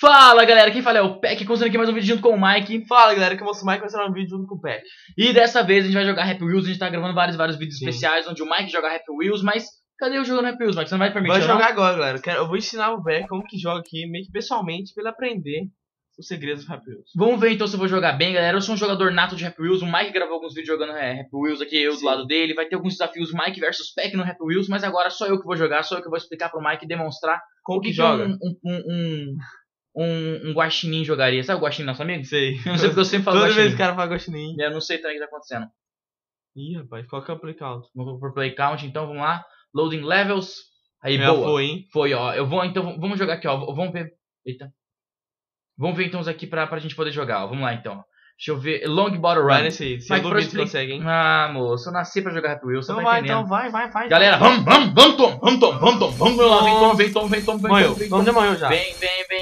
Fala galera, quem fala é o Peck, começando aqui mais um vídeo junto com o Mike. Fala galera, que eu mostro o Mike vai ser um vídeo junto com o Peck. E dessa vez a gente vai jogar Happy Wheels, a gente tá gravando vários, vários vídeos Sim. especiais onde o Mike joga Happy Wheels, mas cadê eu jogando Happy Wheels, Mike? Você não vai permitir Vai eu não? jogar agora, galera. Eu quero- Eu vou ensinar o Peck como que joga aqui, meio que pessoalmente, pra ele aprender os segredos do Happy Wheels. Vamos ver então se eu vou jogar bem, galera. Eu sou um jogador nato de Happy Wheels. O Mike gravou alguns vídeos jogando é, Happy Wheels aqui, eu do Sim. lado dele. Vai ter alguns desafios Mike versus Peck no Happy Wheels, mas agora só eu que vou jogar, só eu que vou explicar pro Mike e demonstrar Como o que, que, que joga? um, um, um, um, um, um guaxinim jogaria. Sabe o guaxinim, nosso amigo? Sei. Eu não sei porque eu sempre falo Toda vez guaxinim. que o cara fala gostinho. Eu não sei também o que tá acontecendo. Ih, rapaz, qual que é o play count? Vamos por play count, então vamos lá. Loading levels. Aí, Já boa. foi, hein? Foi, ó. Eu vou, então, vamos jogar aqui, ó. Vamos ver. Eita. Vamos ver então os aqui pra, pra gente poder jogar, ó. Vamos lá então. Deixa eu ver. Long Bottle Vai Run. nesse aí. Se Vai pro que explica- consegue, hein? Ah, moço, eu nasci pra jogar Wheels, você Então tá vai, entendendo. então vai, vai, vai. Galera, vamos, vamos, vamos, Tom, vamos, Tom, vamos, Tom, vamos lá, vem, Tom, vem, Tom, vem, Tom, vem, Morreu. Tom. já morreu já. Vem, vem, vem,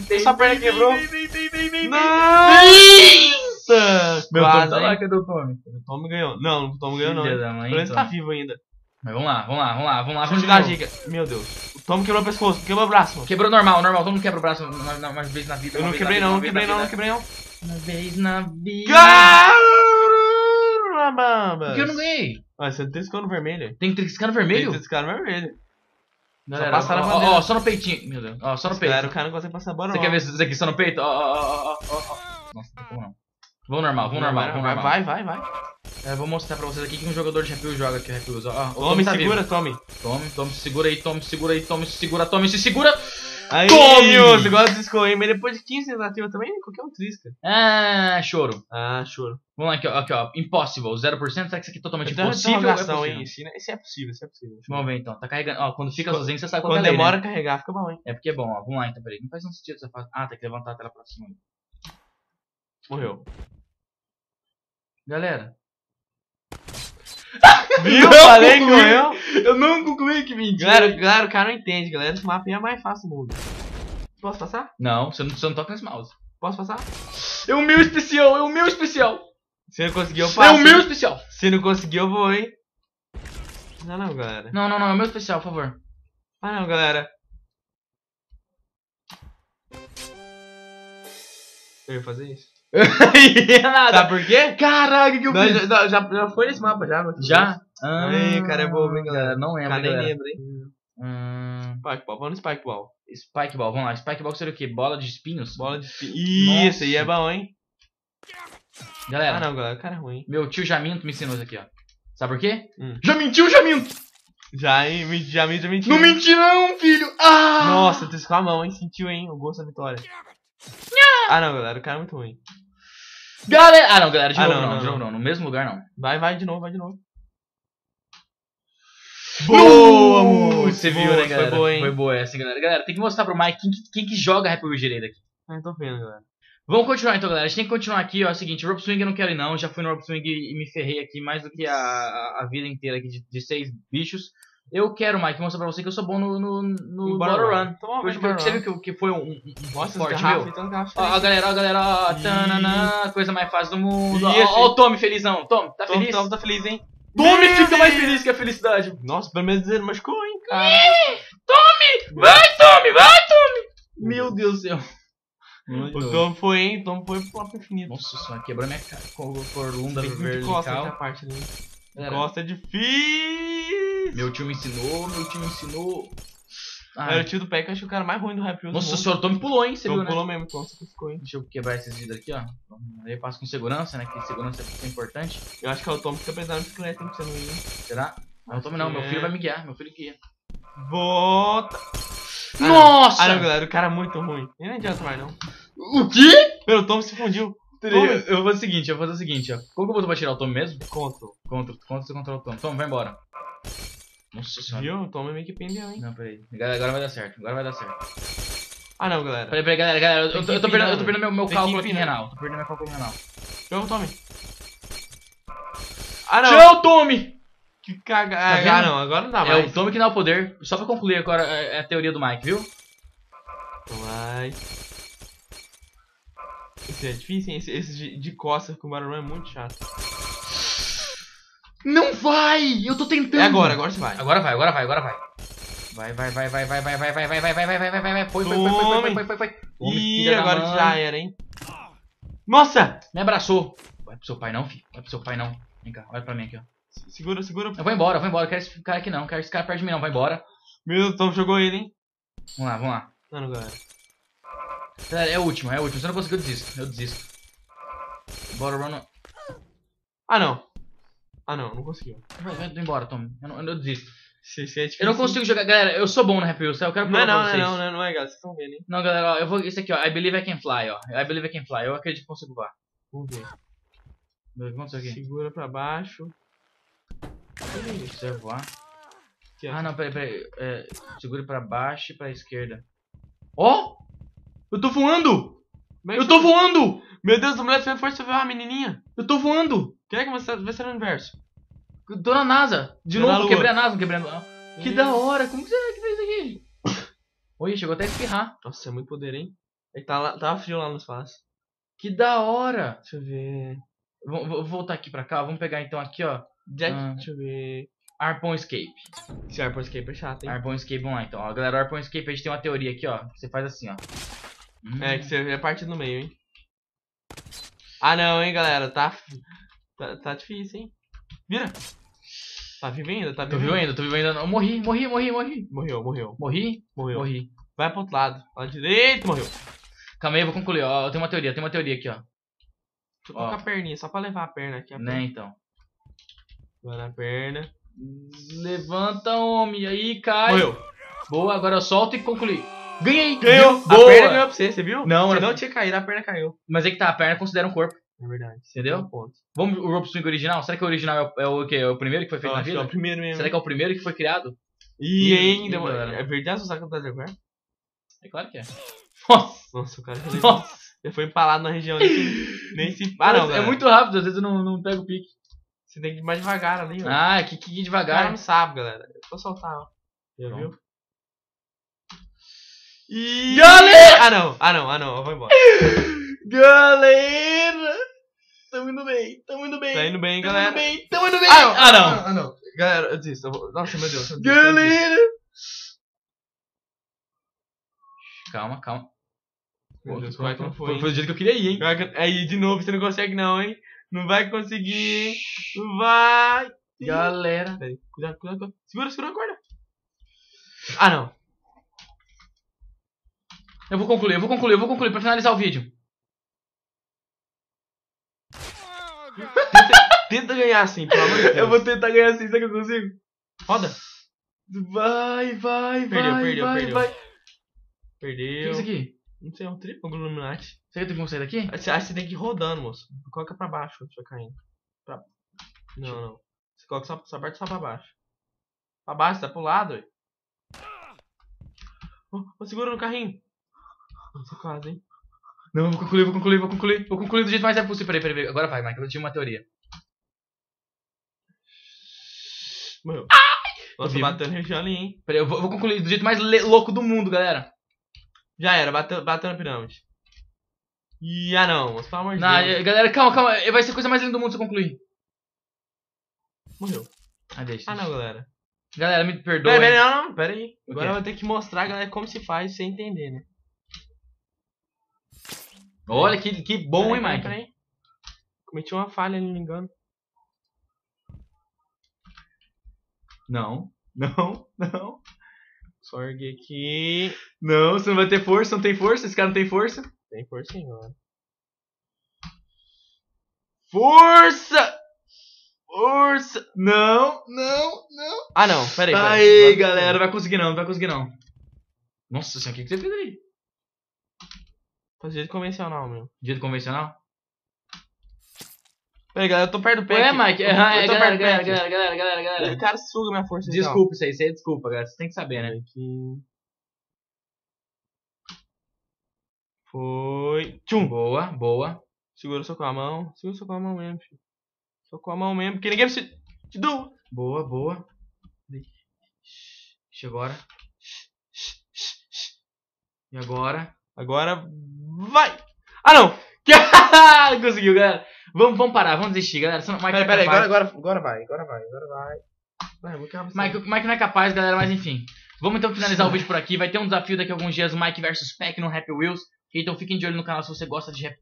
vem. Sua perna quebrou. Vem, vem, vem, vem, vem, vem. Nossa! Meu Tom Quase, tá lá, cadê o Tom? O Tom ganhou. Não, o Tom ganhou não. Filha da mãe, Pelo menos então. tá vivo ainda. Mas vamos lá, vamos lá, vamos lá, vamos lá. Vamos jogar a de novo. giga. Meu Deus. O Tom quebrou o pescoço, quebrou o braço. Quebrou normal, normal. Todo mundo quebra o braço uma, uma, uma vez na vida. Eu uma não vez na quebrei vida, não, uma não vez quebrei não, não vida. quebrei não. Uma vez na vida. Caramba! Por que eu não ganhei? Ah, você triscou no vermelho. Tem que triscar no Tem vermelho? que triscar no vermelho. Galera, passar na ó, bandeira. ó, ó, só no peitinho. Meu Deus. Ó, só no peito. Galera, o cara não consegue passar a bola Você não. quer ver isso aqui só no peito? Ó, ó, ó, ó, ó. Nossa, não tem como não. Vamos normal, vamos normal, vamos normal. vai, vai, vai. É, vou mostrar pra vocês aqui que um jogador de Wheels joga aqui Wheels. Ó, ó, Tome, tá segura, vivo. tome. Tome, tome, se segura aí, tome, se segura aí, tome, se segura, tome, se segura. Aí, Tome! ô, você gosta de? Mas depois de 15 tentativas também, qualquer um trisca. Ah, choro. Ah, choro. Vamos lá aqui, ó, aqui, ó. Impossible, 0%. Será que isso aqui é totalmente Então, impossível? é possível? hein? Esse, esse é possível, esse é possível. Vamos ver então. Tá carregando. Ó, quando fica sozinho, você sabe Quando é lei, demora né? a carregar, fica bom, hein? É porque é bom, ó. Vamos lá então, peraí. Não faz um sentido essa fase. Ah, tem que levantar a tela pra cima. Morreu. Galera. Viu? Não, Falei que concluí. morreu. Eu não concluí que mentira. Galera, galera, o cara não entende, galera. Esse mapa é mais fácil do mundo. Posso passar? Não, você não, você não toca nesse mouse. Posso passar? É o meu especial, é o meu especial. Se não conseguir, eu É passo. o meu especial. Se não conseguir, eu vou, hein? Não, não, galera. Não, não, não, é o meu especial, por favor. Ah, não, galera. Eu ia fazer isso. é nada. Sabe por quê? Caraca, que eu Nós fiz. já, já, foi nesse mapa, já. Já? Ah, Aí, cara, é bobo, hein, galera? Não lembro, cara nem galera. lembra, hein? Hum, Spike Ball, vamos no Spike Ball. Spike Ball, vamos lá. Spike Ball seria o quê? Bola de espinhos? Bola de espinho. Isso aí é bom, hein? Galera, Ah, não, galera, o cara é ruim. meu tio Jaminto me ensinou isso aqui, ó. Sabe por quê? Hum. Já mentiu, Jaminto! Já, hein? Já já mentiu. Não menti não, filho! Ah! Nossa, tu com a mão, hein? Sentiu, hein? O gosto da vitória. Ah, não, galera, o cara é muito ruim. Galera! Ah, não, galera, de Ah, novo não, não, não, de novo não. No mesmo lugar não. Vai, vai de novo, vai de novo. Boa, moço! Você viu, Boa, né, foi galera? boa, hein? Foi boa essa, galera. Galera, tem que mostrar pro Mike quem, que- quem que joga Happy Wheels direito aqui. Ah, tô vendo, galera. Vamos continuar então, galera. A gente tem que continuar aqui, ó. É o seguinte, Rope Swing eu não quero ir não. Já fui no Rope Swing e me ferrei aqui mais do que a, a, a vida inteira aqui de, de seis bichos. Eu quero, Mike, mostrar pra você que eu sou bom no, no, no Run. Então vamos Hoje, ver você viu que, que foi um, um, um Mostra forte as meu? garrafas, então garrafas Ó, ó, galera, ó, galera, ó, Ih. tananã, coisa mais fácil do mundo. Ó, Isso. ó, o Tommy felizão. Tom, tá Tom, feliz? Tom tá feliz, hein? Tommy Meu fica mais feliz que a felicidade. Nossa, pelo menos ele machucou, hein, cara. Vai, Tommy, vai, Tommy! Meu Deus do céu. O Tom foi, hein? O Tom foi pro próprio infinito. Nossa senhora, quebrou minha cara corlunda costa vertical. essa parte ali. Galera, Costa é difícil. Meu tio me ensinou, meu tio me ensinou. Ai, Era o tio do Peck, eu acho que o cara mais ruim do Rap Nossa o Tommy pulou, hein? Você Tom viu, né? pulou mesmo, Tom se ficou, hein? Deixa eu quebrar esses vidros aqui, ó. Aí eu passo com segurança, né? Que segurança é importante. Eu acho que é o Tom que fica pesando na bicicleta, hein, pra você não ir. hein? Será? Não, o Tommy não, meu É. filho vai me guiar, meu filho guia. Volta! Ah. Nossa! Ah, galera, o cara é muito ruim. Nem não adianta mais, não. O quê? Pelo Tom se fundiu. Eu, Tommy. eu vou fazer o seguinte, eu vou fazer o seguinte, ó. Como que eu vou pra tirar o Tommy mesmo? Control. Contra, contra você controla o Tommy. Tom, vai embora. Nossa senhora. Viu? O Tom é meio que pendeu, hein? Não, peraí. Agora agora vai dar certo, agora vai dar certo. Ah, não, galera. Peraí, peraí, galera, galera. Eu, Tem tô- eu tô perdendo, eu tô perdendo meu, meu cálculo aqui renal. Tô perdendo meu cálculo renal. Pegou o Tommy. Ah, não. Tchau, Tommy! Que caga. Tá Ah, não, agora não dá É mais. o Tommy que dá o poder. Só pra concluir agora é é a teoria do Mike, viu? Vai. Esse é difícil, hein? Esse, esse de, de costas com o Run é muito chato. Não vai! Eu tô tentando. É agora, agora você vai. Agora vai, agora vai, agora vai. Vai, vai, vai, vai, vai, vai, vai, vai, vai, vai, vai, vai, vai, vai, vai. Foi, foi, foi, foi, foi, foi, foi, foi. Homem, Ih, agora já era, hein? Nossa! Me abraçou. Vai pro seu pai não, filho. Vai pro seu pai não. Vem cá, olha pra mim aqui, ó. Segura, segura. Eu vou embora, eu vou embora. Eu quero esse cara aqui não. Eu quero esse cara perto de mim não. Vai embora. Meu Deus, Tom jogou ele, hein? Vamos lá, vamos lá. Mano, galera. Galera, é o último, é o último. Se eu não conseguir, eu desisto. Eu desisto. Bora, Ronald. Ah, não. Ah, não, não conseguiu. Vai, vai embora, Tom. Eu, não, eu desisto. Se, se é difícil. Eu não consigo jogar. Galera, eu sou bom no Happy Wheels, tá? Eu quero Não é provar não, pra não é vocês. não, não é não é, galera. Vocês estão vendo, hein? Não, galera, ó, eu vou. Esse aqui, ó. I believe I can fly, ó. I believe I can fly. Eu acredito que consigo voar. Vamos ver. Aconteceu aqui? Segura pra baixo. Você vai voar. Aqui. Ah, não, peraí, peraí. É, segure pra baixo e pra esquerda. Ó! eu tô voando! É Eu tô voando! Meu Deus, a mulher fez força ver uma menininha. Eu tô voando! Quer que você vai ser no universo? Tô na NASA! De Tô na novo, lua. quebrei a NASA, quebrei a NASA. Que da hora! Como que você que fez aqui? Oi, chegou até a espirrar. Nossa, é muito poder, hein? É que tá lá, tava frio lá no espaço. Que da hora! Deixa eu ver. Vou, vou voltar aqui pra cá. Vamos pegar então aqui, ó. Jack, Ah. deixa eu ver. Arpon Escape. Esse Airport Escape é chato, hein? Arpon Escape, vamos lá então. Ó, galera, o Arpon Escape a gente tem uma teoria aqui, ó. Você faz assim, ó. Hum. É, que você é parte no meio, hein? Ah, não, hein, galera. Tá, tá, tá difícil, hein? Vira. Tá vivo ainda? Tá Tô vivo vivo ainda, tô vivo ainda. Eu morri, morri, morri, morri. Morreu, morreu. Morri, Morreu. morri. Vai pro outro lado. Lado direito, morreu. Deixa Calma aí, eu vou concluir. Ó, eu tenho uma teoria, tem uma teoria aqui, ó. eu Ó. colocar a perninha, só pra levar a perna aqui. A Né, então. Vai na perna. Levanta, homem. Aí, cai. Morreu. Boa, agora eu solto e concluí. Ganhei! Ganhou. Viu? A Boa! perna ganhou pra você, você viu? Não, você eu- não tinha caído, a perna caiu. Mas é que tá, a perna considera um corpo. É verdade. Entendeu? Um ponto. Vamos o Rope Swing original? Será que o original é o, é o quê? É o primeiro que foi feito Eu na que vida? é o primeiro mesmo. Será que é o primeiro que foi criado? E Ih, ainda, mano. É verdade, eu tô agora? É claro que é. Nossa! Nossa, o cara já, Nossa! já foi empalado na região ali que nem se. Ah, não, é muito rápido, às vezes eu não, não pego o pique. Você tem que ir mais devagar ali, ó. Ah, que, que O cara devagar. não sabe, galera. É só soltar, ó. Já viu? E... Galera! Ah, não. Ah, não. Ah, não. Eu vou embora. Galera! Tamo indo bem, tamo indo bem. Tá indo bem, Tamo galera. indo bem, tamo indo bem. Ah, não. Ah, não. Ah, não. Galera, eu desisto. Eu vou... Nossa, meu Deus. eu desisto. Galera! Calma, calma. Meu Deus, como é que não foi, Foi, foi do jeito que eu queria ir, hein? hein? Aí, de novo, você não consegue não, hein? Não vai conseguir, hein? Não vai. Galera. Peraí, cuidado, cuidado, cuidado. Segura, segura a corda. Ah, não. Eu vou concluir, eu vou concluir, eu vou concluir pra finalizar o vídeo. Tenta ganhar assim, pelo amor de Deus. Eu vou tentar ganhar assim, será que eu consigo? Roda. Vai, vai, Perdeu, vai, perdeu, vai, perdeu. vai. O que Perdeu. é isso aqui? Não sei, é um triângulo Illuminati. Será que eu tenho como sair daqui? Aí você, aí você tem que ir rodando, moço. Coloca pra baixo quando estiver caindo. Pra... Não, não. Você coloca só, só parte só pra baixo. Pra baixo, tá pro lado. Oh, oh, segura no carrinho. Nossa, quase, hein? Não, eu vou concluir, vou concluir, vou concluir. Vou concluir do jeito mais rápido possível. Peraí, peraí, peraí. Agora vai, Michael. Eu tinha uma teoria. Morreu. Tô Nossa, vivo. bateu região ali, hein? Peraí, eu vou, vou concluir do jeito mais louco do mundo, galera. Já era, bateu, bateu na pirâmide. Ih, ah não, moço, pelo amor de Deus. galera, calma, calma. Vai ser a coisa mais linda do mundo se eu concluir. Morreu. Ah, deixa. Ah não, galera. Galera, me perdoe. Pera, pera, não, não, pera aí. Agora eu vou ter que mostrar, galera, como se faz sem entender, né? Olha que, que bom, hein, Peraí, Mike? peraí. Cometi uma falha não me engano. Não, não, não. Só erguei aqui. Não, você não vai ter força, não tem força, esse cara não tem força. Tem forcinha, galera. Força! Força! Não, não, não. Ah, não, peraí. peraí. Aê, Agora- galera, vai conseguir não, não vai conseguir não. Nossa senhora, o que, que você fez aí? Faz jeito convencional, meu. Jeito convencional? Peraí, galera, eu tô perto do pé. É. Mike, Eu- é, eu tô galera, perto galera, galera, galera, galera, galera. O cara suga minha força. então. Desculpa isso aí, isso aí é desculpa, galera. Você tem que saber, né? Aqui. Foi. Tchum. Boa, boa. Segura só com a mão. Segura só com a mão mesmo, filho. Só com a mão mesmo, porque ninguém precisa. Te dou. Boa, boa. Deixa agora. E agora? Agora. Vai! Ah, não! Conseguiu, galera. Vamos, vamos parar, vamos desistir, galera. Mike Peraí, é peraí, capaz. agora, agora, agora vai, agora vai, agora vai. Vai. Mike, Mike não é capaz, galera, mas enfim. Vamos então finalizar o vídeo por aqui. Vai ter um desafio daqui a alguns dias, Mike versus Peck no Happy Wheels. Então fiquem de olho no canal se você gosta de rap.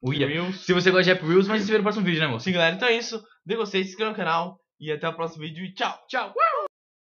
Uia. Reels. Se você gosta de rap Reels, mas se vê no próximo vídeo, né, moço? Sim, galera, então é isso. Dê gostei, se inscreva no canal e até o próximo vídeo e tchau. Tchau.